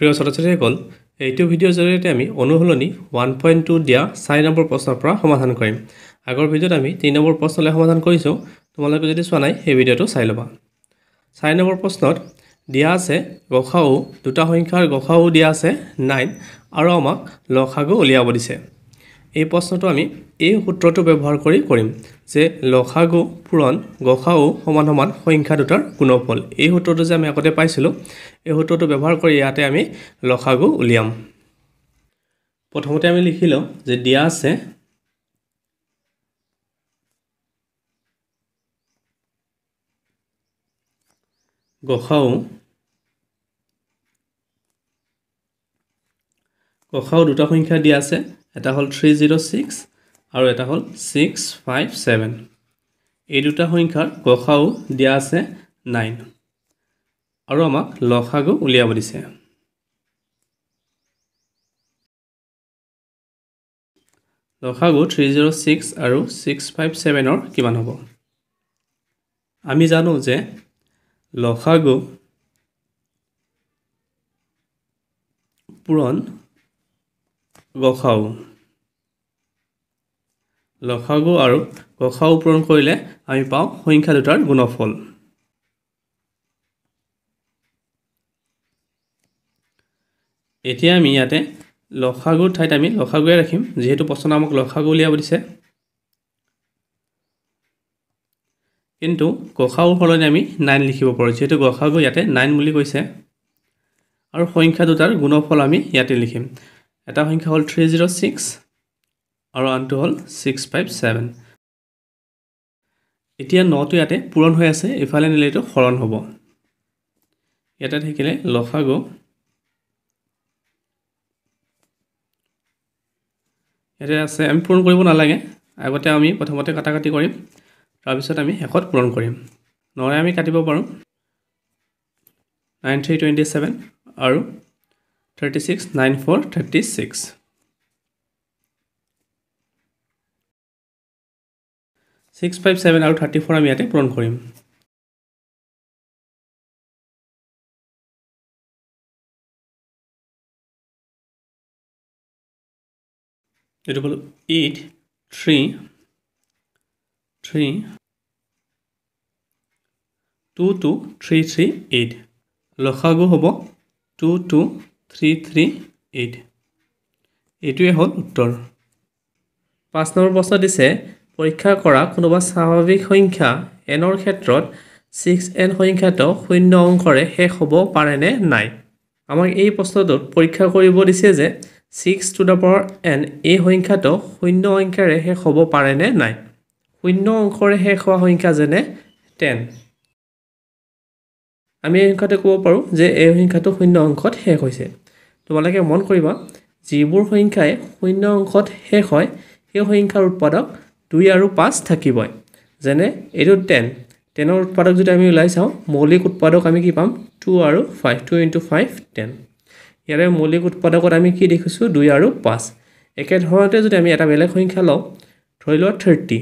প্ৰিয় ছাত্ৰ ছাত্ৰীসকল এইটো ভিডিঅ'ৰ জৰিয়তে আমি অনুশীলনী ওৱান পইণ্ট টু দিয়া চাৰি নম্বৰ প্ৰশ্নৰ পৰা সমাধান কৰিম। আগৰ ভিডিঅ'ত আমি তিনি নম্বৰ প্ৰশ্নলৈ সমাধান কৰিছোঁ। তোমালোকে যদি চোৱা নাই সেই ভিডিঅ'টো চাই ল'বা। চাৰি নম্বৰ প্ৰশ্নত দিয়া আছে গসাও দুটা সংখ্যাৰ গসাও দিয়া আছে নাইন আৰু আমাক লসাগু উলিয়াব দিছে। এই প্ৰশ্নটো আমি এই সূত্ৰটো ব্যৱহাৰ কৰি কৰিম যে লসাগু পূৰণ গসাও সমান সমান সংখ্যা দুটাৰ গুণফল। এই সূত্ৰটো যে আমি আগতে পাইছিলোঁ এই সূত্ৰটো ব্যৱহাৰ কৰি ইয়াতে আমি লসাগু উলিয়াম। প্ৰথমতে আমি লিখি লওঁ যে দিয়া আছে গসাও গসাও দুটা সংখ্যা দিয়া আছে। এটা হ'ল থ্ৰী জিৰ' ছিক্স আৰু এটা হ'ল ছিক্স ফাইভ ছেভেন এই দুটা সংখ্যাৰ গসাও দিয়া আছে নাইন আৰু আমাক লসাগু উলিয়াব দিছে। লসাগু থ্ৰী জিৰ' ছিক্স আৰু ছিক্স ফাইভ ছেভেনৰ কিমান হ'ব? আমি জানো যে লসাগু পূৰণ গসাও লসাগু আৰু গসাও পূৰণ কৰিলে আমি পাওঁ সংখ্যা দুটাৰ গুণফল। এতিয়া আমি ইয়াতে লসাগুৰ ঠাইত আমি লসাগুৱে ৰাখিম যিহেতু প্ৰশ্ন আমাক লসাগু উলিয়াব দিছে। কিন্তু গসাউৰ সলনি আমি নাইন লিখিব পাৰোঁ যিহেতু গসাগু ইয়াতে নাইন বুলি কৈছে। আৰু সংখ্যা দুটাৰ গুণফল আমি ইয়াতে লিখিম। এটা সংখ্যা হ'ল থ্ৰী জিৰ' ছিক্স আৰু আনটো হ'ল ছিক্স ফাইভ ছেভেন এতিয়া নটো ইয়াতে পূৰণ হৈ আছে ইফালে নিলে এইটো হৰণ হ'ব। ইয়াতে থাকিলে লসাগু ইয়াতে আছে আমি পূৰণ কৰিব নালাগে আগতে আমি প্ৰথমতে কাটা কাটি কৰিম তাৰপিছত আমি শেষত পূৰণ কৰিম। নৰে আমি কাটিব পাৰোঁ। নাইন থ্ৰী টুৱেণ্টি ছেভেন আৰু thirty six nine four thirty six six five seven আৰু থাৰ্টি ফ'ৰ আমি ইয়াতে পূৰণ কৰিম। এইটো ক'লোঁ eight three three two two three three eight লসাগু হ'ব two two three three eight এইটোৱে হ'ল উত্তৰ। পাঁচ নম্বৰ প্ৰশ্ন দিছে পৰীক্ষা কৰা কোনোবা স্বাভাৱিক সংখ্যা এনৰ ক্ষেত্ৰত ছিক্স এন সংখ্যাটো শূন্য অংকৰে শেষ হ'ব পাৰেনে নাই? আমাক এই প্ৰশ্নটোত পৰীক্ষা কৰিব দিছে যে six to the power n এই সংখ্যাটো শূন্য অংকেৰে শেষ হ'ব পাৰেনে নাই? শূন্য অংকৰে শেষ হোৱা সংখ্যা যেনে টেন। আমি এই সংখ্যাটো ক'ব পাৰোঁ যে এই সংখ্যাটো শূন্য অংকত শেষ হৈছে। তোমালোকে মন কৰিবা যিবোৰ সংখ্যাই শূন্য অংকত শেষ হয় সেই সংখ্যাৰ উৎপাদক দুই আৰু পাঁচ থাকিবই। যেনে এইটো টেন টেনৰ উৎপাদক যদি আমি ওলাই চাওঁ মৌলিক উৎপাদক আমি কি পাম? টু আৰু five two into five ten ইয়াৰে মৌলিক উৎপাদকত আমি কি দেখিছোঁ? দুই আৰু পাঁচ। একেধৰণতে যদি আমি এটা বেলেগ সংখ্যা লওঁ ধৰি লোৱা থাৰ্টি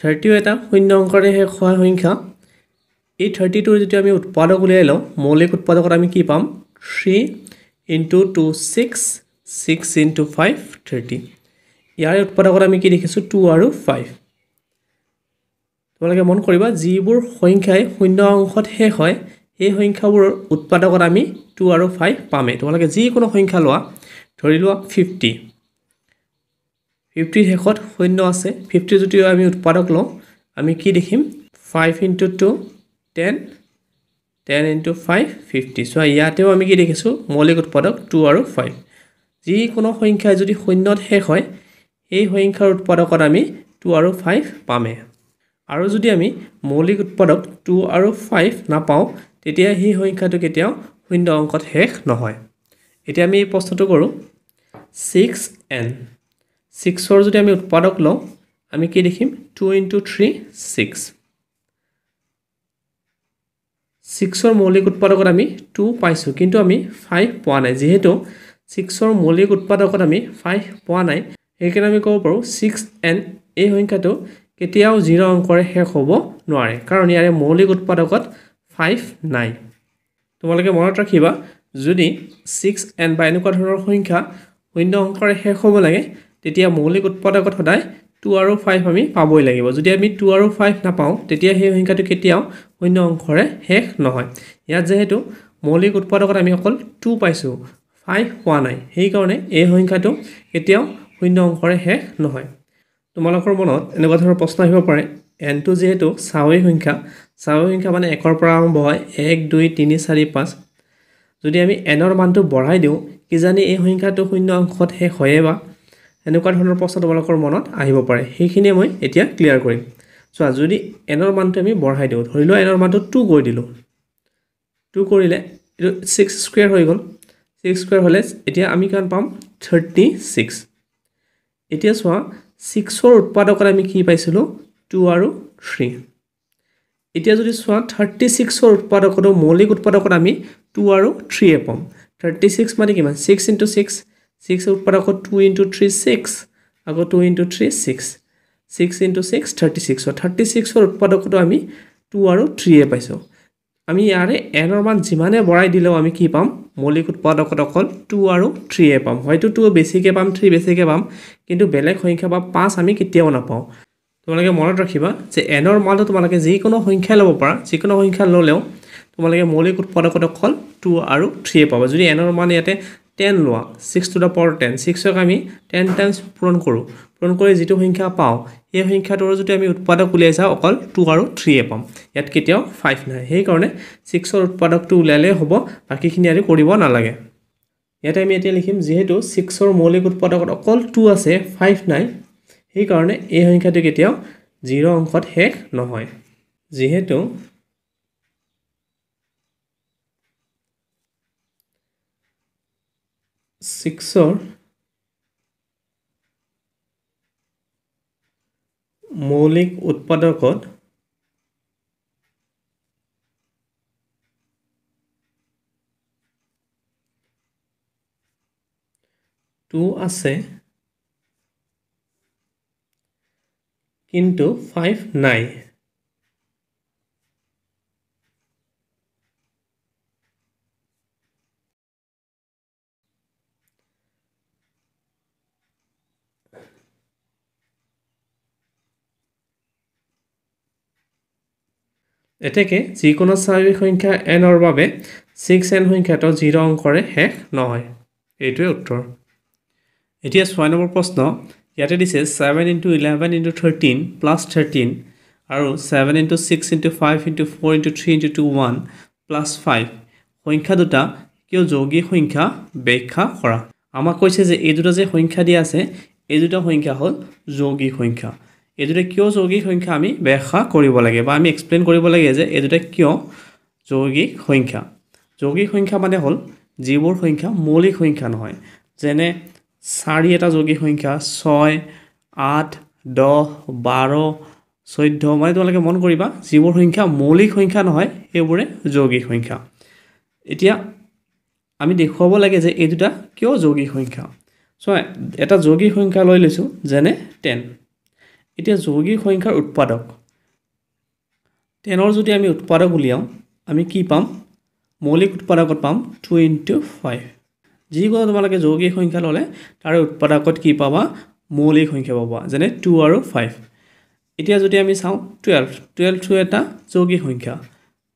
থাৰ্টিও এটা শূন্য অংকৰে শেষ হোৱা সংখ্যা। এই থাৰ্টিটোৰ যদি আমি উৎপাদক উলিয়াই লওঁ মৌলিক উৎপাদকত আমি কি পাম? Three into two six six into five thirty ইয়াৰে উৎপাদকত আমি কি দেখিছোঁ? টু আৰু ফাইভ তোমালোকে মন কৰিবা যিবোৰ সংখ্যাই শূন্য অংশত শেষ হয় সেই সংখ্যাবোৰৰ উৎপাদকত আমি টু আৰু ফাইভ পামেই। তোমালোকে যিকোনো সংখ্যা লোৱা ধৰি লোৱা ফিফটি ফিফটিৰ শেষত শূন্য আছে। ফিফটি যদি আমি উৎপাদক লওঁ আমি কি দেখিম? Five into two ten ten into five fifty চোৱা ইয়াতেও আমি কি দেখিছোঁ? মৌলিক উৎপাদক টু আৰু ফাইভ যিকোনো সংখ্যাই যদি শূন্যত শেষ হয় সেই সংখ্যাৰ উৎপাদকত আমি টু আৰু ফাইভ পামেই আৰু যদি আমি মৌলিক উৎপাদক টু আৰু ফাইভ নাপাওঁ তেতিয়া সেই সংখ্যাটো কেতিয়াও শূন্য অংকত শেষ নহয়। এতিয়া আমি এই প্ৰশ্নটো কৰোঁ। ছিক্স এন ছিক্সৰ যদি আমি উৎপাদক লওঁ আমি কি দেখিম? টু ইণ্টু থ্ৰী ছিক্স ছিক্সৰ মৌলিক উৎপাদকত আমি টু পাইছোঁ কিন্তু আমি ফাইভ পোৱা নাই। যিহেতু ছিক্সৰ মৌলিক উৎপাদকত আমি ফাইভ পোৱা নাই সেইকাৰণে আমি ক'ব পাৰোঁ ছিক্স এন এই সংখ্যাটো কেতিয়াও জিৰ' অংকৰে শেষ হ'ব নোৱাৰে কাৰণ ইয়াৰে মৌলিক উৎপাদকত ফাইভ নাই। তোমালোকে মনত ৰাখিবা যদি ছিক্স এন বা এনেকুৱা ধৰণৰ সংখ্যা শূন্য অংকৰে শেষ হ'ব লাগে তেতিয়া মৌলিক উৎপাদকত সদায় টু আৰু ফাইভ আমি পাবই লাগিব। যদি আমি টু আৰু ফাইভ নাপাওঁ তেতিয়া সেই সংখ্যাটো কেতিয়াও শূন্য অংকৰে শেষ নহয়। ইয়াত যিহেতু মৌলিক উৎপাদকত আমি অকল টু পাইছোঁ ফাইভ পোৱা নাই। সেইকাৰণে এই সংখ্যাটো কেতিয়াও শূন্য অংকৰে শেষ নহয়। তোমালোকৰ মনত এনেকুৱা ধৰণৰ প্ৰশ্ন আহিব পাৰে। এনটো যিহেতু স্বাভাৱিক সংখ্যা স্বাভাৱিক সংখ্যা মানে একৰ পৰা আৰম্ভ হয় এক দুই তিনি চাৰি পাঁচ। যদি আমি এনৰ মানটো বঢ়াই দিওঁ কিজানি এই সংখ্যাটো শূন্য অংশত শেষ হয়ে বা? এনেকুৱা ধৰণৰ প্ৰশ্ন তোমালোকৰ মনত আহিব পাৰে। সেইখিনিয়ে মই এতিয়া ক্লিয়াৰ কৰিম। চোৱা যদি এনৰ মানটো আমি বঢ়াই দিওঁ ধৰি লোৱা এনৰ মানটো টু কৰি দিলোঁ। টু কৰিলে এইটো ছিক্স স্কুৱেৰ হৈ গ'ল। ছিক্স স্কুৱেৰ হ'লে এতিয়া আমি কিমান পাম? থাৰ্টি ছিক্স এতিয়া চোৱা ছিক্সৰ উৎপাদকত আমি কি পাইছিলোঁ? টু আৰু থ্ৰী এতিয়া যদি চোৱা থাৰ্টি ছিক্সৰ উৎপাদকতো মৌলিক উৎপাদকত আমি টু আৰু থ্ৰীয়ে পাম। থাৰ্টি ছিক্স মানে কিমান? ছিক্স ইণ্টু ছিক্স ছিক্স উৎপাদকত টু ইণ্টু থ্ৰী ছিক্স আকৌ two into three six six into six thirty ছিক্সৰ থাৰ্টি ছিক্সৰ উৎপাদকতো আমি টু আৰু থ্ৰীয়ে পাইছোঁ। আমি ইয়াৰে এনৰ মান যিমানে বঢ়াই দিলেও আমি কি পাম? মৌলিক উৎপাদকত অকল টু আৰু থ্ৰীয়ে পাম। হয়তো টু বেছিকৈ পাম থ্ৰী বেছিকৈ পাম কিন্তু বেলেগ সংখ্যা বা পাঁচ আমি কেতিয়াও নাপাওঁ। তোমালোকে মনত ৰাখিবা যে এনৰ মানটো তোমালোকে যিকোনো সংখ্যাই ল'ব পাৰা যিকোনো সংখ্যা ল'লেও তোমালোকে মৌলিক উৎপাদকত অকল টু আৰু থ্ৰীয়ে পাবা। যদি এনৰ মান ইয়াতে টেন লোৱা six to the power ten ছিক্সক আমি টেন টাইমছ পূৰণ কৰোঁ। পূৰণ কৰি যিটো সংখ্যা পাওঁ সেই সংখ্যাটোৰ যদি আমি উৎপাদক উলিয়াই চাওঁ অকল টু আৰু থ্ৰীয়ে পাম। ইয়াত কেতিয়াও ফাইভ নাই। সেইকাৰণে ছিক্সৰ উৎপাদকটো উলিয়ালেই হ'ব বাকীখিনি আৰু কৰিব নালাগে। ইয়াতে আমি এতিয়া লিখিম যিহেতু ছিক্সৰ মৌলিক উৎপাদকত অকল টু আছে ফাইভ নাই সেইকাৰণে এই সংখ্যাটো কেতিয়াও জিৰ' অংশত শেষ নহয়। যিহেতু ছিক্সৰ মৌলিক উৎপাদকত টু আছে কিন্তু ফাইভ নাই। এতেকে যিকোনো স্বাভাৱিক সংখ্যা এনৰ বাবে ছিক্স এন সংখ্যাটো জিৰ' অংকৰে শেষ নহয়। এইটোৱে উত্তৰ। এতিয়া ছয় নম্বৰ প্ৰশ্ন। ইয়াতে দিছে seven into eleven into thirteen plus thirteen আৰু seven into six into five into four into three into two one plus five সংখ্যা দুটা কিয় যৌগিক সংখ্যা ব্যাখ্যা কৰা? আমাক কৈছে যে এই দুটা যে সংখ্যা দিয়া আছে এই দুটা সংখ্যা হ'ল যৌগিক সংখ্যা। এই দুটা কিয় যৌগিক সংখ্যা আমি ব্যাখ্যা কৰিব লাগে বা আমি এক্সপ্লেইন কৰিব লাগে যে এই দুটা কিয় যৌগিক সংখ্যা? যৌগিক সংখ্যা মানে হ'ল যিবোৰ সংখ্যা মৌলিক সংখ্যা নহয়। যেনে চাৰি এটা যৌগিক সংখ্যা ছয় আঠ দহ বাৰ চৈধ্য মানে তোমালোকে মন কৰিবা যিবোৰ সংখ্যা মৌলিক সংখ্যা নহয় সেইবোৰে যৌগিক সংখ্যা। এতিয়া আমি দেখুৱাব লাগে যে এই দুটা কিয় যৌগিক সংখ্যা। চ' এটা যৌগিক সংখ্যা লৈ লৈছোঁ যেনে টেন। এতিয়া যৌগিক সংখ্যাৰ উৎপাদক। টেনৰ যদি আমি উৎপাদক উলিয়াওঁ আমি কি পাম? মৌলিক উৎপাদকত পাম টু ইণ্টু ফাইভ যিকোনো তোমালোকে যৌগিক সংখ্যা ল'লে তাৰে উৎপাদকত কি পাবা? মৌলিক সংখ্যা পাবা যেনে টু আৰু ফাইভ এতিয়া যদি আমি চাওঁ টুৱেল্ভ টুৱেল্ভটো এটা যৌগিক সংখ্যা।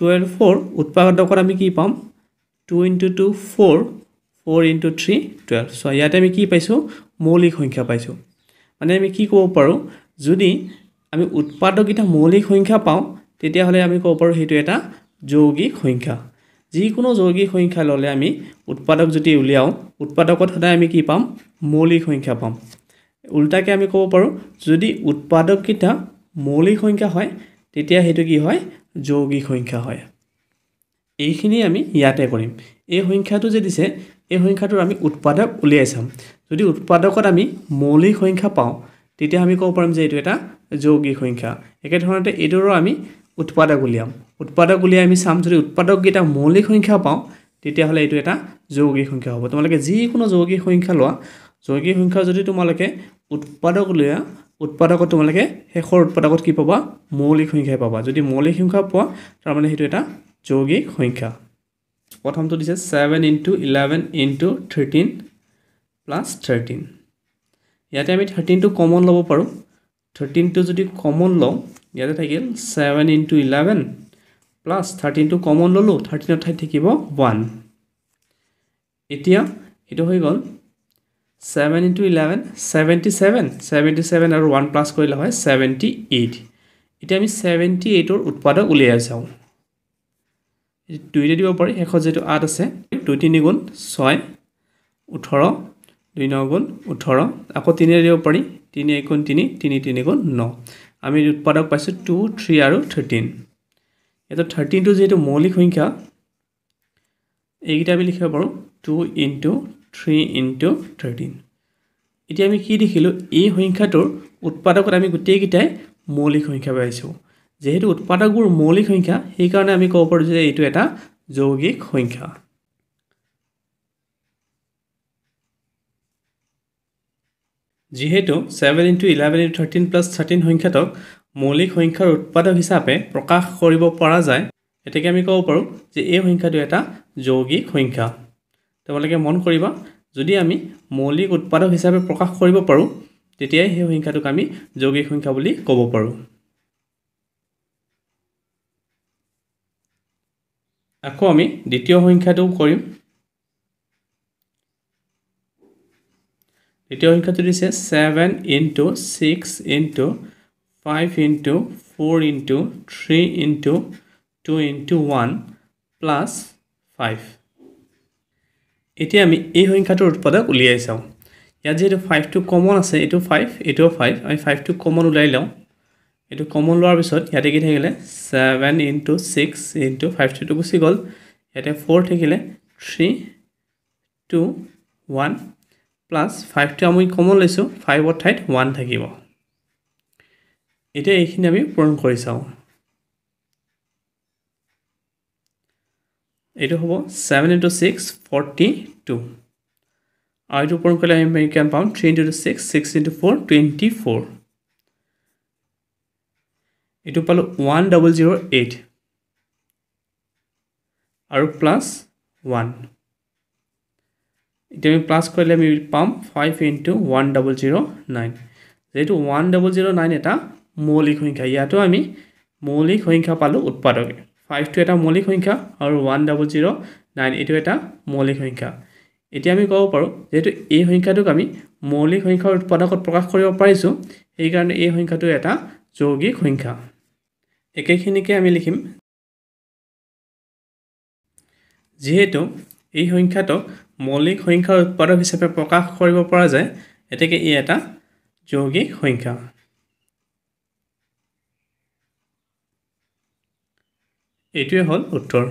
টুৱেল্ভৰ উৎপাদকত আমি কি পাম? Two into two four four into three twelve so' ইয়াতে আমি কি পাইছোঁ? মৌলিক সংখ্যা পাইছোঁ। মানে আমি কি ক'ব পাৰোঁ? যদি আমি উৎপাদককেইটা মৌলিক সংখ্যা পাওঁ তেতিয়াহ'লে আমি ক'ব পাৰোঁ সেইটো এটা যৌগিক সংখ্যা। যিকোনো যৌগিক সংখ্যা ল'লে আমি উৎপাদক যদি উলিয়াওঁ উৎপাদকত সদায় আমি কি পাম? মৌলিক সংখ্যা পাম। ওলোটাকৈ আমি ক'ব পাৰোঁ যদি উৎপাদককেইটা মৌলিক সংখ্যা হয় তেতিয়া সেইটো কি হয়? যৌগিক সংখ্যা হয়। এইখিনি আমি ইয়াতে কৰিম। এই সংখ্যাটো যে দিছে এই সংখ্যাটোৰ আমি উৎপাদক উলিয়াই চাম। যদি উৎপাদকত আমি মৌলিক সংখ্যা পাওঁ তেতিয়া আমি ক'ব পাৰিম যে এইটো এটা যৌগিক সংখ্যা। একেধৰণতে এইটোৰো আমি উৎপাদক উলিয়াম। উৎপাদক উলিয়াই আমি চাম যদি উৎপাদককেইটা মৌলিক সংখ্যা পাওঁ তেতিয়াহ'লে এইটো এটা যৌগিক সংখ্যা হ'ব। তোমালোকে যিকোনো যৌগিক সংখ্যা লোৱা যৌগিক সংখ্যা যদি তোমালোকে উৎপাদক উলিওৱা উৎপাদকত তোমালোকে শেষৰ উৎপাদকত কি পাবা? মৌলিক সংখ্যাই পাবা। যদি মৌলিক সংখ্যা পোৱা তাৰমানে সেইটো এটা যৌগিক সংখ্যা। প্ৰথমটো দিছে seven into eleven into thirteen plus thirteen ইয়াতে আমি থাৰ্টিনটো কমন ল'ব পাৰোঁ। থাৰ্টিনটো যদি কমন লওঁ ইয়াতে থাকিল ছেভেন ইণ্টু ইলেভেন প্লাছ থাৰ্টিনটো কমন ল'লোঁ থাৰ্টিনৰ ঠাইত থাকিব ওৱান এতিয়া এইটো হৈ গ'ল seven into eleven seventy seven seventy seven আৰু ওৱান প্লাছ কৰিলে হয় ছেভেণ্টি এইট এতিয়া আমি ছেভেণ্টি এইটৰ উৎপাদক উলিয়াই চাওঁ। দুইতে দিব পাৰি শেষত যিহেতু আঠ আছে দুই তিনি গুণ ছয় ওঠৰ দুই ন গুণ ওঠৰ আকৌ তিনিৰে দিব পাৰি তিনি এক গুণ তিনি তিনি তিনি গুণ ন। আমি উৎপাদক পাইছোঁ টু থ্ৰী আৰু থাৰ্টিন ইয়াতে থাৰ্টিনটো যিহেতু মৌলিক সংখ্যা এইকেইটা আমি লিখিব পাৰোঁ two into three into thirteen এতিয়া আমি কি দেখিলোঁ এই সংখ্যাটোৰ উৎপাদকত আমি গোটেইকেইটাই মৌলিক সংখ্যা পাইছোঁ। যিহেতু উৎপাদকবোৰ মৌলিক সংখ্যা সেইকাৰণে আমি ক'ব পাৰোঁ যে এইটো এটা যৌগিক সংখ্যা। যিহেতু seven into eleven into thirteen plus thirteen সংখ্যাটোক মৌলিক সংখ্যাৰ উৎপাদক হিচাপে প্ৰকাশ কৰিব পৰা যায় গতিকে আমি ক'ব পাৰোঁ যে এই সংখ্যাটো এটা যৌগিক সংখ্যা। তোমালোকে মন কৰিবা যদি আমি মৌলিক উৎপাদক হিচাপে প্ৰকাশ কৰিব পাৰোঁ তেতিয়াই সেই সংখ্যাটোক আমি যৌগিক সংখ্যা বুলি ক'ব পাৰোঁ। আকৌ আমি দ্বিতীয় সংখ্যাটো কৰিম। দ্বিতীয় সংখ্যাটো দিছে seven into six into five into four into three into two into one plus five এতিয়া আমি এই সংখ্যাটোৰ উৎপাদক উলিয়াই চাওঁ। ইয়াত যিহেতু ফাইভটো কমন আছে এইটো ফাইভ এইটোও ফাইভ আমি ফাইভটো কমন ওলাই লওঁ। এইটো কমন লোৱাৰ পিছত ইয়াতে কি থাকিলে seven into six into five থ্ৰীটো গুচি গ'ল। ইয়াতে ফ'ৰ থাকিলে থ্ৰী টু ওৱান প্লাছ ফাইভটো আমি কমন লৈছোঁ ফাইভৰ ঠাইত ওৱান থাকিব। এতিয়া এইখিনি আমি পূৰণ কৰি চাওঁ। এইটো হ'ব seven into six forty two আৰু এইটো পূৰণ কৰিলে আমি কিমান পাম three into six six into four twenty four এইটো পালোঁ ওৱান ডাবল জিৰ' এইট আৰু প্লাছ ওৱান এতিয়া আমি প্লাছ কৰিলে আমি পাম five into one double zero' nine যিহেতু ওৱান ডাবল জিৰ' নাইন এটা মৌলিক সংখ্যা ইয়াতো আমি মৌলিক সংখ্যা পালোঁ উৎপাদকে। ফাইভটো এটা মৌলিক সংখ্যা আৰু ওৱান ডাবল জিৰ' নাইন এইটো এটা মৌলিক সংখ্যা। এতিয়া আমি ক'ব পাৰোঁ যিহেতু এই সংখ্যাটোক আমি মৌলিক সংখ্যাৰ উৎপাদকত প্ৰকাশ কৰিব পাৰিছোঁ সেইকাৰণে এই সংখ্যাটো এটা যৌগিক সংখ্যা। একেখিনিকে আমি লিখিম। যিহেতু এই সংখ্যাটোক মৌলিক সংখ্যাৰ উৎপাদক হিচাপে প্ৰকাশ কৰিব পৰা যায়। গতিকে ই এটা যৌগিক সংখ্যা। এইটোৱে হ'ল উত্তৰ।